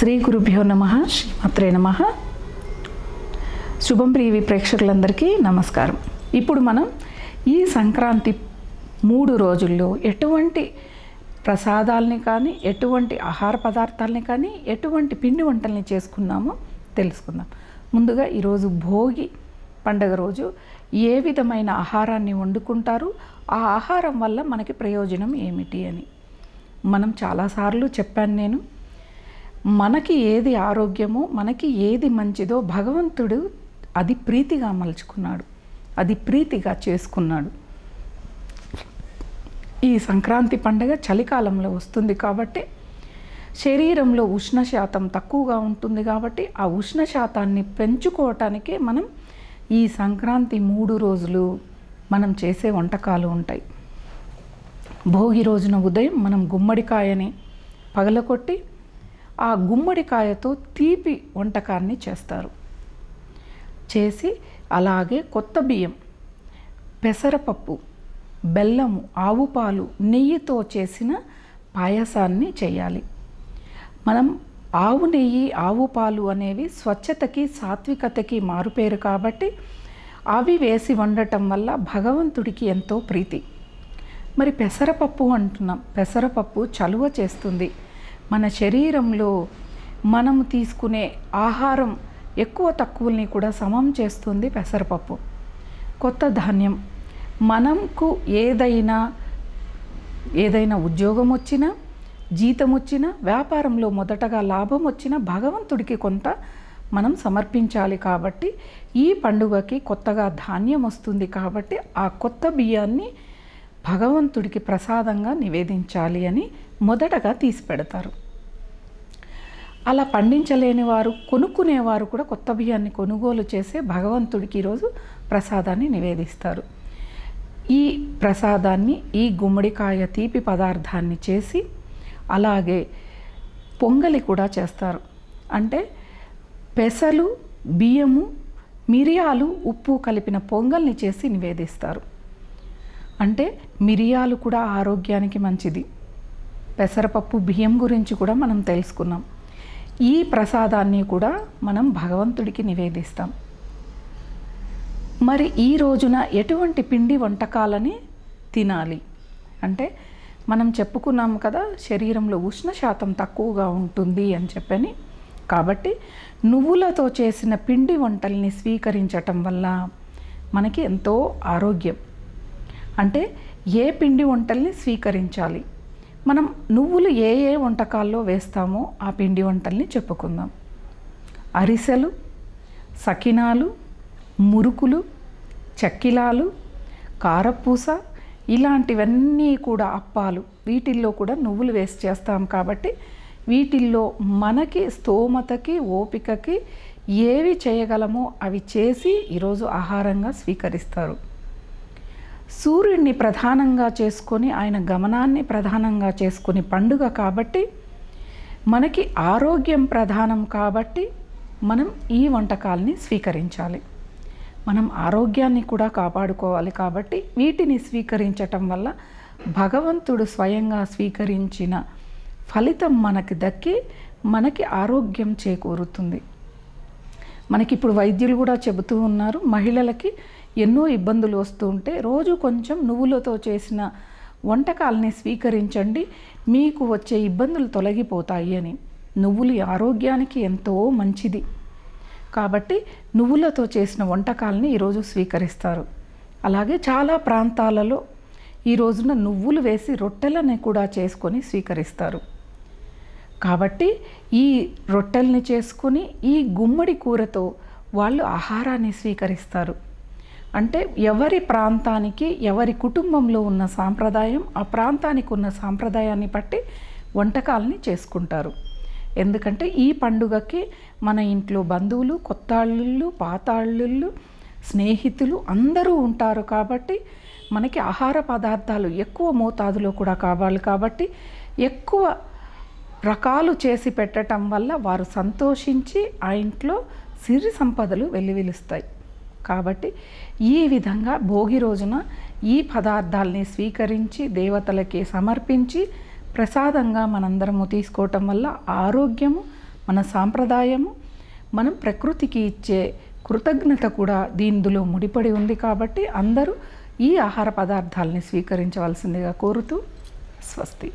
శ్రీ గురుభ్యో నమ శ్రీమాత్రే నమ. శుభం ప్రియవి ప్రేక్షకులందరికీ నమస్కారం. ఇప్పుడు మనం ఈ సంక్రాంతి మూడు రోజుల్లో ఎటువంటి ప్రసాదాలని కానీ ఎటువంటి ఆహార పదార్థాలని కానీ ఎటువంటి పిండి వంటల్ని చేసుకున్నామో తెలుసుకుందాం. ముందుగా ఈరోజు భోగి పండగ రోజు ఏ విధమైన ఆహారాన్ని వండుకుంటారు ఆ ఆహారం వల్ల మనకి ప్రయోజనం ఏమిటి అని. మనం చాలాసార్లు చెప్పాను నేను మనకి ఏది ఆరోగ్యమో మనకి ఏది మంచిదో భగవంతుడు అది ప్రీతిగా మలుచుకున్నాడు. అది ప్రీతిగా చేసుకున్నాడు. ఈ సంక్రాంతి పండగ చలికాలంలో వస్తుంది కాబట్టి శరీరంలో ఉష్ణ శాతం తక్కువగా ఉంటుంది కాబట్టి ఆ ఉష్ణ శాతాన్ని పెంచుకోవటానికే మనం ఈ సంక్రాంతి మూడు రోజులు మనం చేసే వంటకాలు ఉంటాయి. భోగి రోజున ఉదయం మనం గుమ్మడికాయని పగలకొట్టి ఆ గుమ్మడికాయతో తీపి వంటకాన్ని చేస్తారు. చేసి అలాగే కొత్త బియ్యం పెసరపప్పు బెల్లము ఆవు పాలు నెయ్యితో చేసిన పాయసాన్ని చేయాలి. మనం ఆవు నెయ్యి ఆవు పాలు అనేవి స్వచ్ఛతకి సాత్వికతకి మారుపేరు కాబట్టి అవి వేసి వండటం వల్ల భగవంతుడికి ఎంతో ప్రీతి. మరి పెసరపప్పు అంటున్నాం. పెసరపప్పు చలువ చేస్తుంది. మన శరీరంలో మనం తీసుకునే ఆహారం ఎక్కువ తక్కువల్ని కూడా సమం చేస్తుంది పెసరపప్పు. కొత్త ధాన్యం. మనకు ఏదైనా ఏదైనా ఉద్యోగం వచ్చినా జీతం వచ్చినా వ్యాపారంలో మొదటగా లాభం వచ్చినా భగవంతుడికి కొంత మనం సమర్పించాలి కాబట్టి ఈ పండుగకి కొత్తగా ధాన్యం వస్తుంది కాబట్టి ఆ కొత్త బియ్యాన్ని భగవంతుడికి ప్రసాదంగా నివేదించాలి అని మొదటగా తీసి పెడతారు అలా పండించలేని వారు కొనుక్కునేవారు కూడా కొత్త బియ్యాన్ని కొనుగోలు చేసే భగవంతుడికి ఈరోజు ప్రసాదాన్ని నివేదిస్తారు. ఈ ప్రసాదాన్ని ఈ గుమ్మడికాయ తీపి పదార్థాన్ని చేసి అలాగే పొంగలి కూడా చేస్తారు. అంటే పెసలు బియ్యము మిరియాలు ఉప్పు కలిపిన పొంగల్ని చేసి నివేదిస్తారు. అంటే మిరియాలు కూడా ఆరోగ్యానికి మంచిది. పెసరపప్పు బియ్యం గురించి కూడా మనం తెలుసుకున్నాం. ఈ ప్రసాదాన్ని కూడా మనం భగవంతుడికి నివేదిస్తాం. మరి ఈ రోజున ఎటువంటి పిండి వంటకాలని తినాలి? అంటే మనం చెప్పుకున్నాము కదా శరీరంలో ఉష్ణ శాతం తక్కువగా ఉంటుంది అని చెప్పని. కాబట్టి నువ్వులతో చేసిన పిండి వంటల్ని స్వీకరించటం వల్ల మనకి ఎంతో ఆరోగ్యం. అంటే ఏ పిండి వంటల్ని స్వీకరించాలి? మనం నువ్వులు ఏ ఏ వంటకాల్లో వేస్తామో ఆ పిండి వంటల్ని చెప్పుకుందాం. అరిసెలు సకినాలు మురుకులు చక్కిలాలు కారపూస ఇలాంటివన్నీ కూడా అప్పాలు. వీటిల్లో కూడా నువ్వులు వేస్ట్ చేస్తాం కాబట్టి వీటిల్లో మనకి స్తోమతకి ఓపికకి ఏవి చేయగలమో అవి చేసి ఈరోజు ఆహారంగా స్వీకరిస్తారు. సూర్యుడిని ప్రధానంగా చేసుకొని ఆయన గమనాన్ని ప్రధానంగా చేసుకుని పండుగ కాబట్టి మనకి ఆరోగ్యం ప్రధానం కాబట్టి మనం ఈ వంటకాల్ని స్వీకరించాలి. మనం ఆరోగ్యాన్ని కూడా కాపాడుకోవాలి కాబట్టి వీటిని స్వీకరించటం వల్ల భగవంతుడు స్వయంగా స్వీకరించిన ఫలితం మనకి దక్కి మనకి ఆరోగ్యం చేకూరుతుంది. మనకి ఇప్పుడు వైద్యులు కూడా చెబుతూ ఉన్నారు మహిళలకి ఎన్నో ఇబ్బందులు వస్తూ ఉంటే రోజు కొంచెం నువ్వులతో చేసిన వంటకాలని స్వీకరించండి. మీకు వచ్చే ఇబ్బందులు తొలగిపోతాయి అని. నువ్వులు ఆరోగ్యానికి ఎంతో మంచిది. కాబట్టి నువ్వులతో చేసిన వంటకాలని ఈరోజు స్వీకరిస్తారు. అలాగే చాలా ప్రాంతాలలో ఈ రోజున నువ్వులు వేసి రొట్టెలని కూడా చేసుకొని స్వీకరిస్తారు. కాబట్టి ఈ రొట్టెల్ని చేసుకొని ఈ గుమ్మడి కూరతో వాళ్ళు ఆహారాన్ని స్వీకరిస్తారు. అంటే ఎవరి ప్రాంతానికి ఎవరి కుటుంబంలో ఉన్న సాంప్రదాయం ఆ ప్రాంతానికి ఉన్న సాంప్రదాయాన్ని బట్టి వంటకాలని చేసుకుంటారు. ఎందుకంటే ఈ పండుగకి మన ఇంట్లో బంధువులు కొత్త అల్లుళ్ళు పాత అల్లుళ్ళు స్నేహితులు అందరూ ఉంటారు కాబట్టి మనకి ఆహార పదార్థాలు ఎక్కువ మోతాదులో కూడా కావాలి కాబట్టి ఎక్కువ రకాలు చేసి పెట్టడం వల్ల వారు సంతోషించి ఆ ఇంట్లో సిరి సంపదలు వెల్లివిలుస్తాయి. కాబట్టి ఈ విధంగా భోగి రోజున ఈ పదార్థాల్ని స్వీకరించి దేవతలకి సమర్పించి ప్రసాదంగా మనందరము తీసుకోవటం వల్ల ఆరోగ్యము మన సాంప్రదాయము మనం ప్రకృతికి ఇచ్చే కృతజ్ఞత కూడా దీనిలో ముడిపడి ఉంది కాబట్టి అందరూ ఈ ఆహార పదార్థాలని స్వీకరించవలసిందిగా కోరుతూ స్వస్తి.